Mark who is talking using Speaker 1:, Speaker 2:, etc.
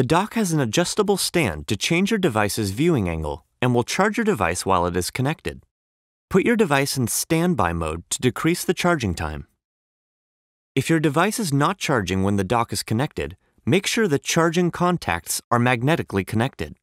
Speaker 1: The dock has an adjustable stand to change your device's viewing angle and will charge your device while it is connected. Put your device in standby mode to decrease the charging time. If your device is not charging when the dock is connected, make sure the charging contacts are magnetically connected.